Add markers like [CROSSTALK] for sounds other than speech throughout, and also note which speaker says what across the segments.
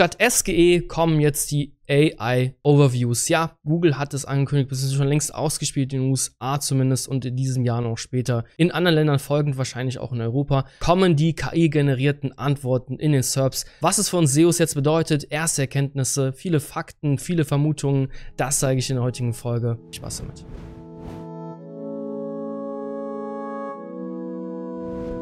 Speaker 1: Statt SGE kommen jetzt die AI Overviews. Ja, Google hat es angekündigt, es ist schon längst ausgespielt, in den USA zumindest und in diesem Jahr noch später. In anderen Ländern folgend, wahrscheinlich auch in Europa, kommen die KI-generierten Antworten in den SERPs. Was es uns SEOs jetzt bedeutet, erste Erkenntnisse, viele Fakten, viele Vermutungen, das zeige ich in der heutigen Folge. Spaß damit.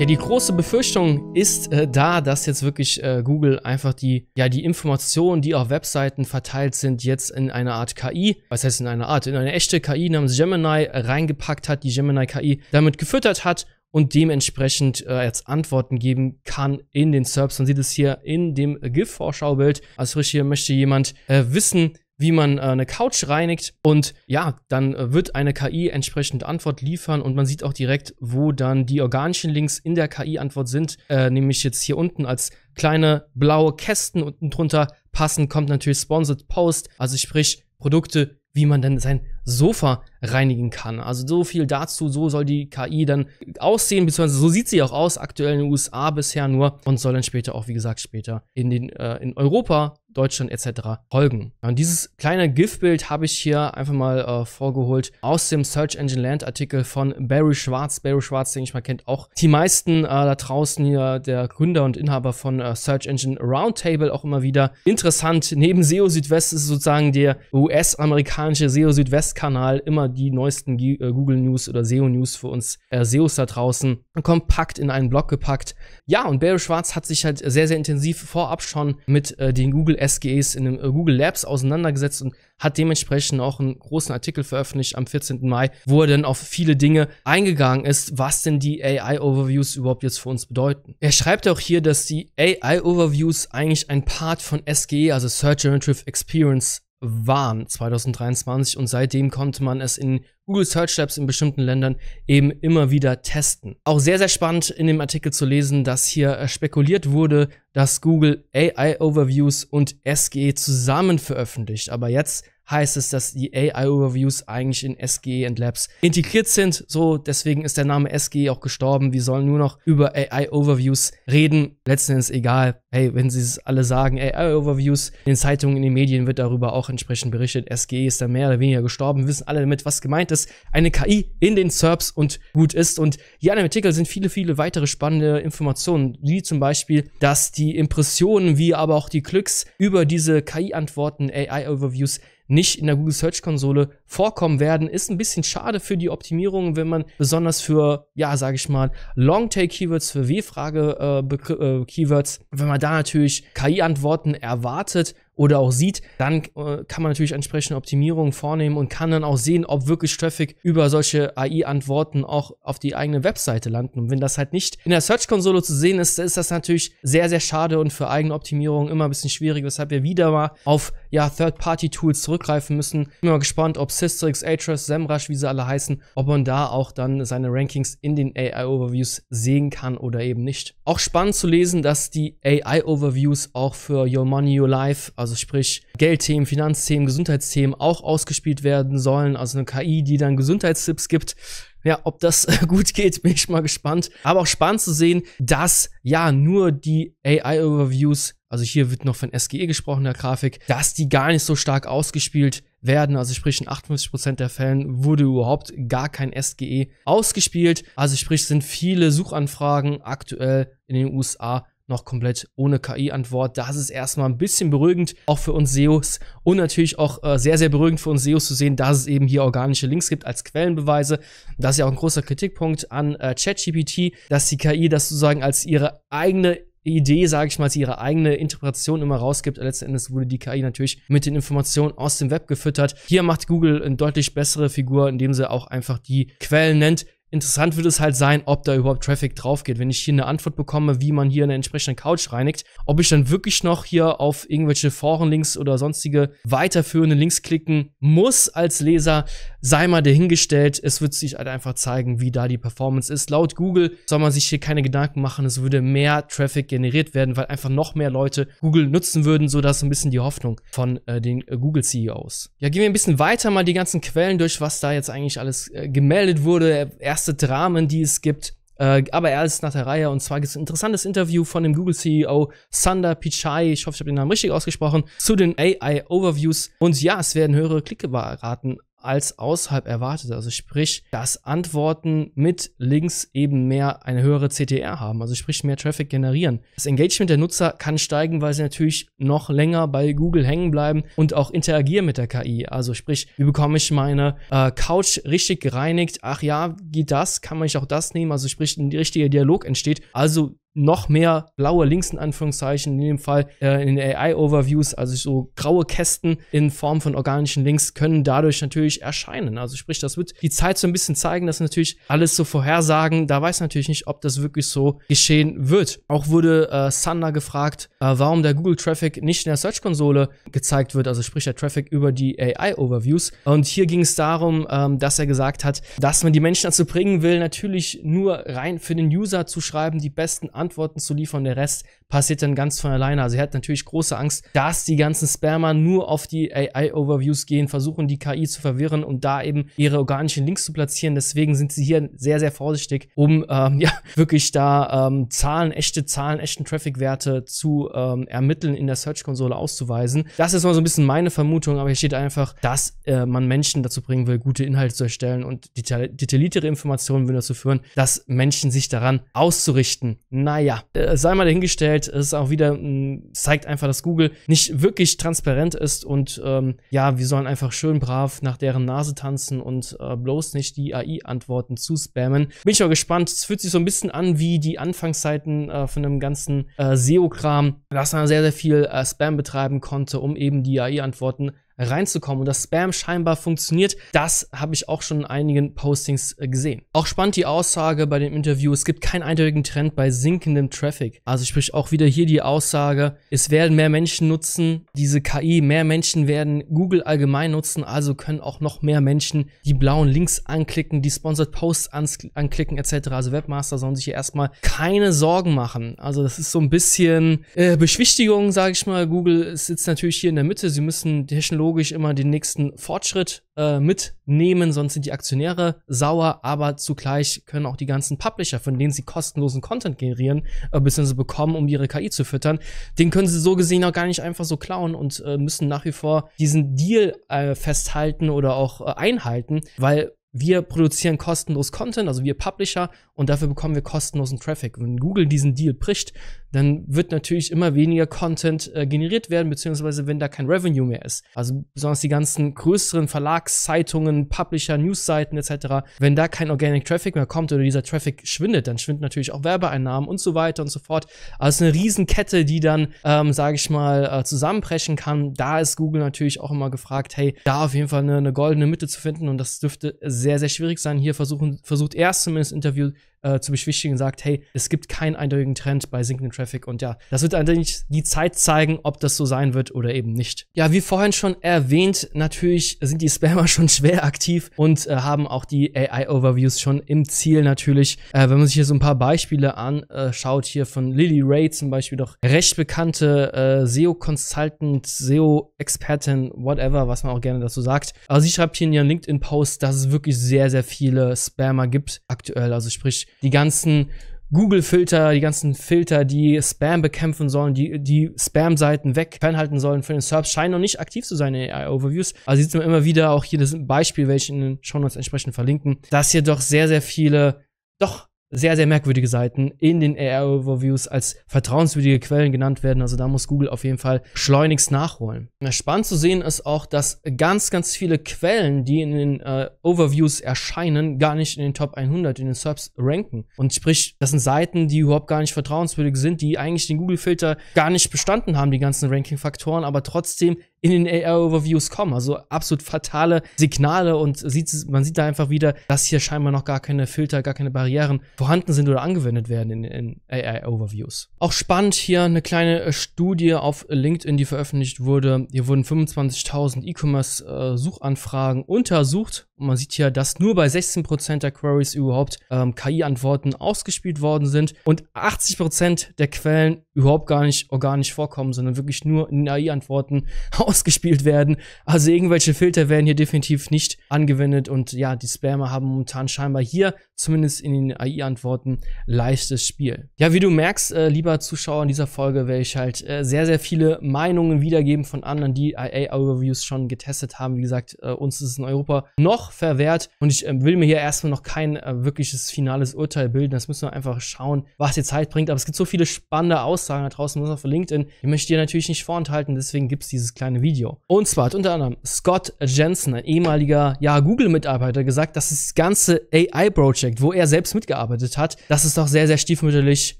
Speaker 1: Ja, die große Befürchtung ist äh, da, dass jetzt wirklich äh, Google einfach die, ja, die Informationen, die auf Webseiten verteilt sind, jetzt in eine Art KI, was heißt in eine Art, in eine echte KI namens Gemini reingepackt hat, die Gemini KI damit gefüttert hat und dementsprechend äh, jetzt Antworten geben kann in den SERPs. Man sieht es hier in dem GIF-Vorschaubild. Also hier möchte jemand äh, wissen, wie man äh, eine Couch reinigt und ja, dann äh, wird eine KI entsprechend Antwort liefern und man sieht auch direkt, wo dann die organischen Links in der KI-Antwort sind, äh, nämlich jetzt hier unten als kleine blaue Kästen unten drunter. Passen, kommt natürlich Sponsored Post, also sprich Produkte, wie man denn sein Sofa reinigen kann. Also so viel dazu, so soll die KI dann aussehen, beziehungsweise so sieht sie auch aus, aktuell in den USA bisher nur und soll dann später auch, wie gesagt, später in, den, äh, in Europa Deutschland etc. folgen. Und dieses kleine GIF-Bild habe ich hier einfach mal äh, vorgeholt aus dem Search Engine Land Artikel von Barry Schwartz. Barry Schwartz, den ich mal kennt, auch die meisten äh, da draußen hier, der Gründer und Inhaber von äh, Search Engine Roundtable, auch immer wieder interessant. Neben SEO Südwest ist sozusagen der US-amerikanische SEO Südwest-Kanal immer die neuesten äh, Google News oder SEO News für uns äh, SEOs da draußen kompakt in einen Blog gepackt. Ja, und Barry Schwartz hat sich halt sehr, sehr intensiv vorab schon mit äh, den Google SGEs in den äh, Google Labs auseinandergesetzt und hat dementsprechend auch einen großen Artikel veröffentlicht am 14. Mai, wo er dann auf viele Dinge eingegangen ist, was denn die AI-Overviews überhaupt jetzt für uns bedeuten. Er schreibt auch hier, dass die AI-Overviews eigentlich ein Part von SGE, also Search Generative Experience, waren 2023 und seitdem konnte man es in Google Search Labs in bestimmten Ländern eben immer wieder testen. Auch sehr, sehr spannend in dem Artikel zu lesen, dass hier äh, spekuliert wurde, dass Google AI Overviews und SGE zusammen veröffentlicht. Aber jetzt heißt es, dass die AI-Overviews eigentlich in SGE und Labs integriert sind. So, deswegen ist der Name SGE auch gestorben. Wir sollen nur noch über AI-Overviews reden. Letzten Endes egal. Hey, wenn sie es alle sagen, AI-Overviews, in den Zeitungen, in den Medien wird darüber auch entsprechend berichtet. SGE ist da mehr oder weniger gestorben. Wir wissen alle damit, was gemeint ist. Eine KI in den SERPs und gut ist. Und hier an dem Artikel sind viele, viele weitere spannende Informationen, wie zum Beispiel, dass die Impressionen wie aber auch die Klicks über diese KI-Antworten, AI-Overviews nicht in der Google Search Konsole vorkommen werden, ist ein bisschen schade für die Optimierung, wenn man besonders für, ja, sage ich mal, Long-Tail-Keywords, für W-Frage-Keywords, äh, wenn man da natürlich KI-Antworten erwartet oder auch sieht, dann äh, kann man natürlich entsprechende Optimierungen vornehmen und kann dann auch sehen, ob wirklich Traffic über solche AI-Antworten auch auf die eigene Webseite landen. Und wenn das halt nicht in der Search-Konsole zu sehen ist, ist das natürlich sehr, sehr schade und für eigene Optimierung immer ein bisschen schwierig, weshalb wir wieder mal auf ja, Third-Party-Tools zurückgreifen müssen. Bin mal gespannt, ob Systrix, Ahrefs, SEMrush, wie sie alle heißen, ob man da auch dann seine Rankings in den AI-Overviews sehen kann oder eben nicht. Auch spannend zu lesen, dass die AI-Overviews auch für Your Money, Your Life, also sprich Geldthemen, Finanzthemen, Gesundheitsthemen auch ausgespielt werden sollen. Also eine KI, die dann Gesundheitstipps gibt. Ja, ob das [LAUGHS] gut geht, bin ich mal gespannt. Aber auch spannend zu sehen, dass ja nur die AI-Overviews, also hier wird noch von SGE gesprochen, der Grafik, dass die gar nicht so stark ausgespielt werden. Also sprich, in 58% der Fällen wurde überhaupt gar kein SGE ausgespielt. Also sprich, sind viele Suchanfragen aktuell in den USA noch komplett ohne KI-Antwort. Das ist erstmal ein bisschen beruhigend, auch für uns SEOs und natürlich auch äh, sehr, sehr beruhigend für uns SEOs zu sehen, dass es eben hier organische Links gibt als Quellenbeweise. Das ist ja auch ein großer Kritikpunkt an äh, ChatGPT, dass die KI das sozusagen als ihre eigene Idee, sage ich mal, als ihre eigene Interpretation immer rausgibt. Letzten Endes wurde die KI natürlich mit den Informationen aus dem Web gefüttert. Hier macht Google eine deutlich bessere Figur, indem sie auch einfach die Quellen nennt. Interessant wird es halt sein, ob da überhaupt Traffic drauf geht. Wenn ich hier eine Antwort bekomme, wie man hier eine entsprechende Couch reinigt, ob ich dann wirklich noch hier auf irgendwelche Forenlinks oder sonstige weiterführende Links klicken muss als Leser, sei mal dahingestellt. Es wird sich halt einfach zeigen, wie da die Performance ist. Laut Google soll man sich hier keine Gedanken machen, es würde mehr Traffic generiert werden, weil einfach noch mehr Leute Google nutzen würden, so dass ein bisschen die Hoffnung von äh, den äh, Google CEOs. Ja, gehen wir ein bisschen weiter mal die ganzen Quellen durch, was da jetzt eigentlich alles äh, gemeldet wurde. Erst erste Dramen, die es gibt. Äh, aber er ist nach der Reihe und zwar gibt es ein interessantes Interview von dem Google-CEO Sundar Pichai, ich hoffe, ich habe den Namen richtig ausgesprochen, zu den AI-Overviews. Und ja, es werden höhere Klickraten als außerhalb erwartet. Also sprich, dass Antworten mit Links eben mehr eine höhere CTR haben, also sprich mehr Traffic generieren. Das Engagement der Nutzer kann steigen, weil sie natürlich noch länger bei Google hängen bleiben und auch interagieren mit der KI. Also sprich, wie bekomme ich meine äh, Couch richtig gereinigt? Ach ja, geht das? Kann man nicht auch das nehmen? Also sprich, ein richtiger Dialog entsteht. Also noch mehr blaue Links in Anführungszeichen, in dem Fall äh, in den AI-Overviews, also so graue Kästen in Form von organischen Links können dadurch natürlich erscheinen. Also sprich, das wird die Zeit so ein bisschen zeigen, dass natürlich alles so vorhersagen, da weiß natürlich nicht, ob das wirklich so geschehen wird. Auch wurde äh, Sander gefragt, äh, warum der Google-Traffic nicht in der Search-Konsole gezeigt wird, also sprich der Traffic über die AI-Overviews. Und hier ging es darum, ähm, dass er gesagt hat, dass man die Menschen dazu bringen will, natürlich nur rein für den User zu schreiben, die besten Antworten zu liefern. Der Rest passiert dann ganz von alleine. Also er hat natürlich große Angst, dass die ganzen Spammer nur auf die AI-Overviews gehen, versuchen die KI zu verwirren und da eben ihre organischen Links zu platzieren. Deswegen sind sie hier sehr, sehr vorsichtig, um ähm, [LAUGHS] ja wirklich da ähm, Zahlen, echte Zahlen, echten Traffic-Werte zu ähm, ermitteln, in der Search-Konsole auszuweisen. Das ist mal so ein bisschen meine Vermutung, aber hier steht einfach, dass äh, man Menschen dazu bringen will, gute Inhalte zu erstellen und detailliertere Informationen würden dazu führen, dass Menschen sich daran auszurichten. Naja, äh, sei mal dahingestellt, es ist auch wieder, mm, zeigt einfach, dass Google nicht wirklich transparent ist und ähm, ja, wir sollen einfach schön brav nach deren Nase tanzen und äh, bloß nicht die AI-Antworten zu spammen. Bin ich auch gespannt. Es fühlt sich so ein bisschen an wie die Anfangszeiten äh, von dem ganzen äh, SEO-Kram, dass man sehr, sehr viel äh, Spam betreiben konnte, um eben die AI-Antworten reinzukommen und das Spam scheinbar funktioniert, das habe ich auch schon in einigen Postings äh, gesehen. Auch spannend die Aussage bei dem Interview, es gibt keinen eindeutigen Trend bei sinkendem Traffic. Also sprich auch wieder hier die Aussage, es werden mehr Menschen nutzen, diese KI, mehr Menschen werden Google allgemein nutzen, also können auch noch mehr Menschen die blauen Links anklicken, die Sponsored Posts anklicken etc. Also Webmaster sollen sich hier erstmal keine Sorgen machen. Also das ist so ein bisschen äh, Beschwichtigung, sage ich mal. Google sitzt natürlich hier in der Mitte, sie müssen technologisch logisch immer den nächsten Fortschritt äh, mitnehmen, sonst sind die Aktionäre sauer, aber zugleich können auch die ganzen Publisher, von denen sie kostenlosen Content generieren, äh, bzw. bekommen, um ihre KI zu füttern, den können sie so gesehen auch gar nicht einfach so klauen und äh, müssen nach wie vor diesen Deal äh, festhalten oder auch äh, einhalten, weil wir produzieren kostenlos Content, also wir Publisher, und dafür bekommen wir kostenlosen Traffic. Wenn Google diesen Deal bricht, dann wird natürlich immer weniger Content äh, generiert werden, beziehungsweise wenn da kein Revenue mehr ist. Also besonders die ganzen größeren Verlagszeitungen, Publisher, Newsseiten etc., wenn da kein Organic Traffic mehr kommt oder dieser Traffic schwindet, dann schwinden natürlich auch Werbeeinnahmen und so weiter und so fort. Also eine Riesenkette, die dann, ähm, sage ich mal, äh, zusammenbrechen kann. Da ist Google natürlich auch immer gefragt, hey, da auf jeden Fall eine, eine goldene Mitte zu finden und das dürfte sehr, sehr schwierig sein. Hier versuchen, versucht er zumindest Interview äh, zu beschwichtigen und sagt, hey, es gibt keinen eindeutigen Trend bei sinkendem Traffic und ja, das wird eigentlich die Zeit zeigen, ob das so sein wird oder eben nicht. Ja, wie vorhin schon erwähnt, natürlich sind die Spammer [LAUGHS] schon schwer aktiv und äh, haben auch die AI-Overviews schon im Ziel natürlich. Äh, wenn man sich hier so ein paar Beispiele anschaut, hier von Lily Ray zum Beispiel, doch recht bekannte äh, SEO-Consultant, SEO-Expertin, whatever, was man auch gerne dazu sagt. Also sie schreibt hier in ihren LinkedIn-Post, dass es wirklich sehr, sehr viele Spammer gibt aktuell. Also sprich, die ganzen Google-Filter, die ganzen Filter, die Spam bekämpfen sollen, die die Spam-Seiten weg fernhalten sollen für den Serbs, scheinen noch nicht aktiv zu sein in AI-Overviews. Also sieht man immer wieder auch hier das Beispiel, welches in den Show Notes entsprechend verlinken, dass hier doch sehr, sehr viele, doch sehr, sehr merkwürdige Seiten in den AI-Overviews als vertrauenswürdige Quellen genannt werden. Also da muss Google auf jeden Fall schleunigst nachholen. Spannend zu sehen ist auch, dass ganz, ganz viele Quellen, die in den äh, Overviews erscheinen, gar nicht in den Top 100, in den Subs ranken. Und sprich, das sind Seiten, die überhaupt gar nicht vertrauenswürdig sind, die eigentlich den Google-Filter gar nicht bestanden haben, die ganzen Ranking-Faktoren, aber trotzdem in den AI-Overviews kommen. Also absolut fatale Signale und sieht, man sieht da einfach wieder, dass hier scheinbar noch gar keine Filter, gar keine Barrieren vorhanden sind oder angewendet werden in, in AI-Overviews. Auch spannend hier eine kleine äh, Studie auf LinkedIn, die veröffentlicht wurde. Hier wurden 25.000 E-Commerce-Suchanfragen untersucht Und man sieht hier, dass nur bei 16% der Queries überhaupt ähm, KI-Antworten ausgespielt worden sind und 80% der Quellen überhaupt gar nicht organisch vorkommen, sondern wirklich nur in AI-Antworten [LAUGHS] ausgespielt werden. Also irgendwelche Filter werden hier definitiv nicht angewendet und ja, die Spammer haben momentan scheinbar hier, zumindest in den AI-Antworten, leichtes Spiel. Ja, wie du merkst, äh, lieber Zuschauer in dieser Folge, werde ich halt äh, sehr, sehr viele Meinungen wiedergeben von anderen, die AI-Overviews schon getestet haben. Wie gesagt, äh, uns ist es in Europa noch verwehrt und ich äh, will mir hier erstmal noch kein äh, wirkliches finales Urteil bilden. Das müssen wir einfach schauen, was die Zeit bringt. Aber es gibt so viele spannende Aussagen da draußen, muss für LinkedIn. Die möchte ich dir natürlich nicht vorenthalten, deswegen gibt es dieses kleine Video. Und zwar hat unter anderem Scott Jensen, ein ehemaliger ja, Google-Mitarbeiter, gesagt, dass das ganze AI-Project, wo er selbst mitgearbeitet hat, das ist doch sehr, sehr stiefmütterlich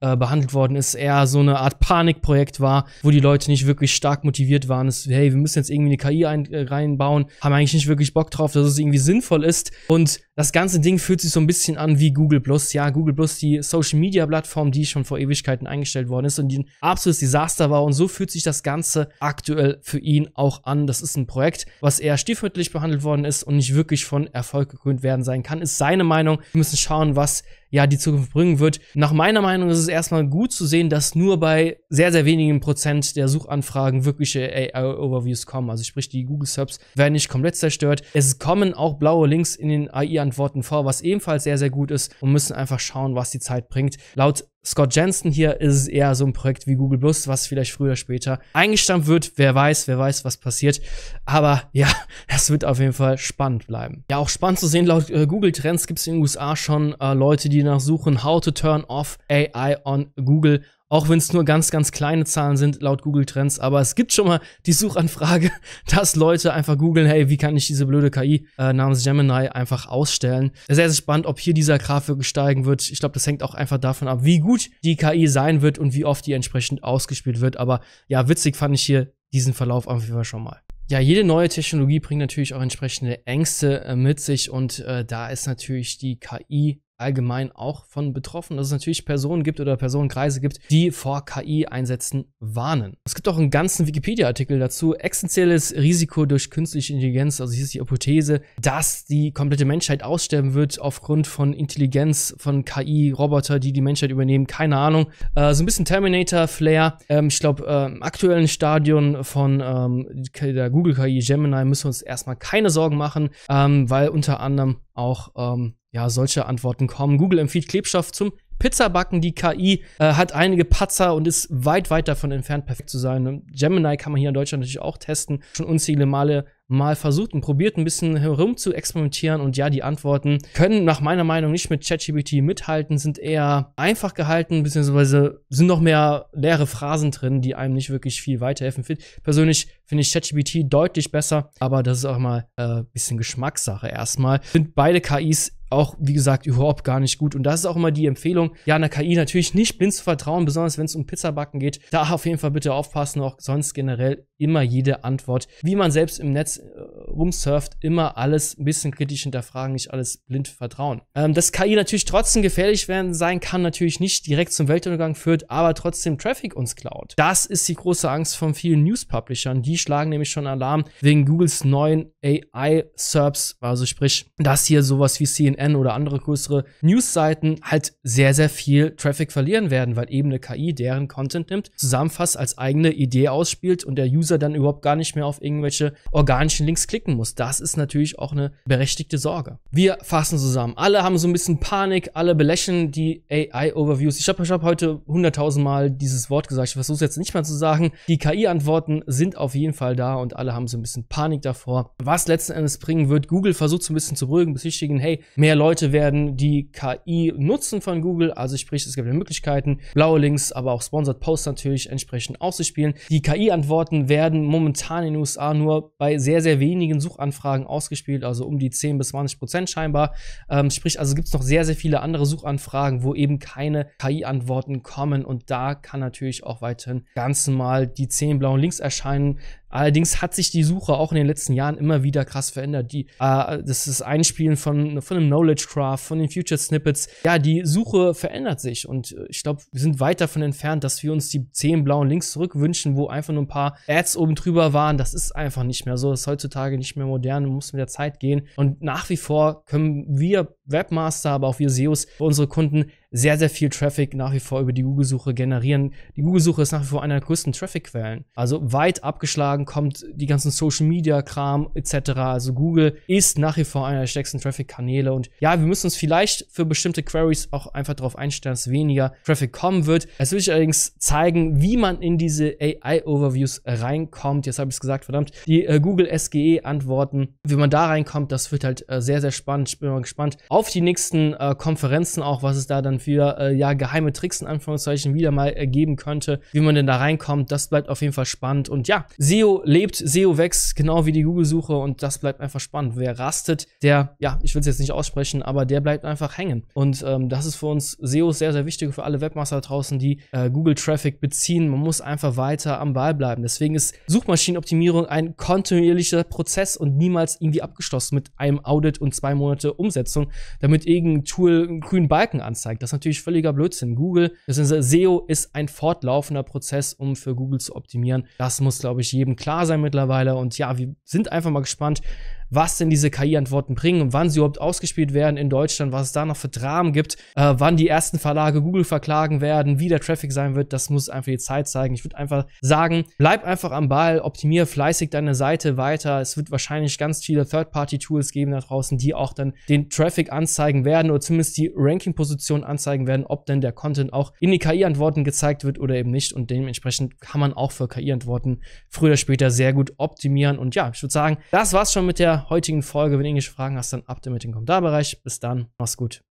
Speaker 1: äh, behandelt worden ist, eher so eine Art Panikprojekt war, wo die Leute nicht wirklich stark motiviert waren. Es, hey, wir müssen jetzt irgendwie eine KI ein, äh, reinbauen, haben eigentlich nicht wirklich Bock drauf, dass es irgendwie sinnvoll ist. Und das ganze Ding fühlt sich so ein bisschen an wie Google Plus. Ja, Google Plus, die Social Media Plattform, die schon vor Ewigkeiten eingestellt worden ist und die ein absolutes Desaster war. Und so fühlt sich das Ganze aktuell für ihn auch an. Das ist ein Projekt, was eher stiefmütterlich behandelt worden ist und nicht wirklich von Erfolg gekrönt werden sein kann. Ist seine Meinung. Wir müssen schauen, was ja die Zukunft bringen wird. Nach meiner Meinung ist es erstmal gut zu sehen, dass nur bei sehr, sehr wenigen Prozent der Suchanfragen wirkliche AI-Overviews kommen. Also sprich, die Google Subs werden nicht komplett zerstört. Es kommen auch blaue Links in den AI-Antworten vor, was ebenfalls sehr, sehr gut ist und müssen einfach schauen, was die Zeit bringt. Laut Scott Jensen hier ist es eher so ein Projekt wie Google Plus, was vielleicht früher oder später eingestampft wird. Wer weiß, wer weiß, was passiert. Aber ja, [LAUGHS] es wird auf jeden Fall spannend bleiben. Ja, auch spannend zu sehen, laut äh, Google Trends gibt es in den USA schon äh, Leute, die nach suchen, how to turn off AI on Google auch wenn es nur ganz, ganz kleine Zahlen sind laut Google Trends. Aber es gibt schon mal die Suchanfrage, [LAUGHS] dass Leute einfach googeln, hey, wie kann ich diese blöde KI äh, namens Gemini einfach ausstellen. Sehr, sehr spannend, ob hier dieser Graph wirklich steigen wird. Ich glaube, das hängt auch einfach davon ab, wie gut die KI sein wird und wie oft die entsprechend ausgespielt wird. Aber ja, witzig fand ich hier diesen Verlauf auf jeden Fall schon mal. Ja, jede neue Technologie bringt natürlich auch entsprechende Ängste äh, mit sich und äh, da ist natürlich die KI allgemein auch von betroffen, dass es natürlich Personen gibt oder Personenkreise gibt, die vor KI-Einsätzen warnen. Es gibt auch einen ganzen Wikipedia-Artikel dazu, essentielles Risiko durch künstliche Intelligenz, also hier ist die Hypothese, dass die komplette Menschheit aussterben wird aufgrund von Intelligenz, von KI-Roboter, die die Menschheit übernehmen, keine Ahnung. Äh, so ein bisschen Terminator-Flair. Ähm, ich glaube, äh, im aktuellen Stadion von ähm, der Google-KI Gemini müssen wir uns erstmal keine Sorgen machen, ähm, weil unter anderem auch ähm, ja, solche Antworten kommen. Google empfiehlt Klebstoff zum Pizzabacken. Die KI äh, hat einige Patzer und ist weit, weit davon entfernt, perfekt zu sein. Gemini kann man hier in Deutschland natürlich auch testen. Schon unzählige Male mal versucht und probiert ein bisschen herum zu experimentieren und ja, die Antworten können nach meiner Meinung nicht mit ChatGPT mithalten, sind eher einfach gehalten, beziehungsweise sind noch mehr leere Phrasen drin, die einem nicht wirklich viel weiterhelfen. Persönlich finde ich ChatGPT deutlich besser, aber das ist auch mal äh, bisschen Geschmackssache erstmal. Sind beide KIs auch, wie gesagt, überhaupt gar nicht gut. Und das ist auch immer die Empfehlung, ja, einer KI natürlich nicht blind zu vertrauen, besonders wenn es um Pizzabacken geht. Da auf jeden Fall bitte aufpassen, auch sonst generell immer jede Antwort, wie man selbst im Netz äh, rumsurft, immer alles ein bisschen kritisch hinterfragen, nicht alles blind vertrauen. Ähm, dass KI natürlich trotzdem gefährlich werden sein kann, natürlich nicht direkt zum Weltuntergang führt, aber trotzdem Traffic uns klaut. Das ist die große Angst von vielen News-Publishern. Die schlagen nämlich schon Alarm wegen Googles neuen AI-SERPs, also sprich, dass hier sowas wie CNN oder andere größere News-Seiten halt sehr, sehr viel Traffic verlieren werden, weil eben eine KI deren Content nimmt, zusammenfasst, als eigene Idee ausspielt und der User dann überhaupt gar nicht mehr auf irgendwelche organischen Links klicken muss. Das ist natürlich auch eine berechtigte Sorge. Wir fassen zusammen. Alle haben so ein bisschen Panik, alle belächeln die AI-Overviews. Ich habe ich hab heute hunderttausend Mal dieses Wort gesagt. Ich versuche es jetzt nicht mal zu sagen. Die KI-Antworten sind auf jeden Fall da und alle haben so ein bisschen Panik davor. Was letzten Endes bringen wird, Google versucht so ein bisschen zu beruhigen, besichtigen, hey, mehr Leute werden die KI nutzen von Google, also sprich, es gibt ja Möglichkeiten, blaue Links, aber auch Sponsored Posts natürlich entsprechend auszuspielen. Die KI-Antworten werden momentan in den USA nur bei sehr, sehr wenigen Suchanfragen ausgespielt, also um die 10 bis 20 Prozent scheinbar. Ähm, sprich, also gibt es noch sehr, sehr viele andere Suchanfragen, wo eben keine KI-Antworten kommen und da kann natürlich auch weiterhin ganz normal die 10 blauen Links erscheinen. Allerdings hat sich die Suche auch in den letzten Jahren immer wieder krass verändert. Die, äh, das ist Einspielen von, von einem Knowledge Graph, von den Future Snippets. Ja, die Suche verändert sich und äh, ich glaube, wir sind weit davon entfernt, dass wir uns die zehn blauen Links zurückwünschen, wo einfach nur ein paar Ads oben drüber waren. Das ist einfach nicht mehr so. Das ist heutzutage nicht mehr modern, muss mit der Zeit gehen. Und nach wie vor können wir Webmaster, aber auch wir SEOs für unsere Kunden sehr, sehr viel Traffic nach wie vor über die Google-Suche generieren. Die Google-Suche ist nach wie vor einer der größten Traffic-Quellen. Also weit abgeschlagen kommt die ganzen Social-Media-Kram etc. Also Google ist nach wie vor einer der stärksten Traffic-Kanäle. Und ja, wir müssen uns vielleicht für bestimmte Queries auch einfach darauf einstellen, dass weniger Traffic kommen wird. Es will ich allerdings zeigen, wie man in diese AI-Overviews reinkommt. Jetzt habe ich es gesagt, verdammt. Die äh, Google SGE-Antworten, wie man da reinkommt, das wird halt äh, sehr, sehr spannend. Ich bin mal gespannt auf die nächsten äh, Konferenzen auch, was es da dann für äh, ja, geheime Tricks in Anführungszeichen wieder mal äh, geben könnte, wie man denn da reinkommt. Das bleibt auf jeden Fall spannend. Und ja, SEO lebt, SEO wächst, genau wie die Google-Suche und das bleibt einfach spannend. Wer rastet, der, ja, ich will es jetzt nicht aussprechen, aber der bleibt einfach hängen. Und ähm, das ist für uns SEO sehr, sehr wichtig für alle Webmaster draußen, die äh, Google-Traffic beziehen. Man muss einfach weiter am Ball bleiben. Deswegen ist Suchmaschinenoptimierung ein kontinuierlicher Prozess und niemals irgendwie abgeschlossen mit einem Audit und zwei Monate Umsetzung, damit irgendein Tool einen grünen Balken anzeigt. Das ist natürlich völliger Blödsinn. Google, bzw. SEO ist ein fortlaufender Prozess, um für Google zu optimieren. Das muss, glaube ich, jedem klar sein mittlerweile. Und ja, wir sind einfach mal gespannt, was denn diese KI-Antworten bringen und wann sie überhaupt ausgespielt werden in Deutschland, was es da noch für Dramen gibt, äh, wann die ersten Verlage Google verklagen werden, wie der Traffic sein wird, das muss einfach die Zeit zeigen. Ich würde einfach sagen, bleib einfach am Ball, optimier fleißig deine Seite weiter. Es wird wahrscheinlich ganz viele Third-Party-Tools geben da draußen, die auch dann den Traffic anzeigen werden oder zumindest die Ranking-Position anzeigen werden, ob denn der Content auch in die KI-Antworten gezeigt wird oder eben nicht. Und dementsprechend kann man auch für KI-Antworten früher oder später sehr gut optimieren. Und ja, ich würde sagen, das war's schon mit der heutigen Folge. Wenn du irgendwelche Fragen hast, dann ab damit in den Kommentarbereich. Bis dann, mach's gut.